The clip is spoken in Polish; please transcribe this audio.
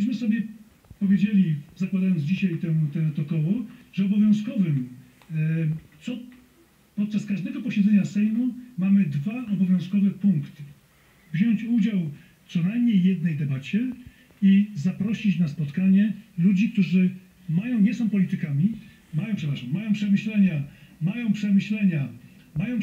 Myśmy sobie powiedzieli, zakładając dzisiaj tę, to koło, że obowiązkowym e, co, podczas każdego posiedzenia Sejmu mamy dwa obowiązkowe punkty. Wziąć udział w co najmniej jednej debacie i zaprosić na spotkanie ludzi, którzy mają, nie są politykami, mają, przepraszam, mają przemyślenia, mają przemyślenia, mają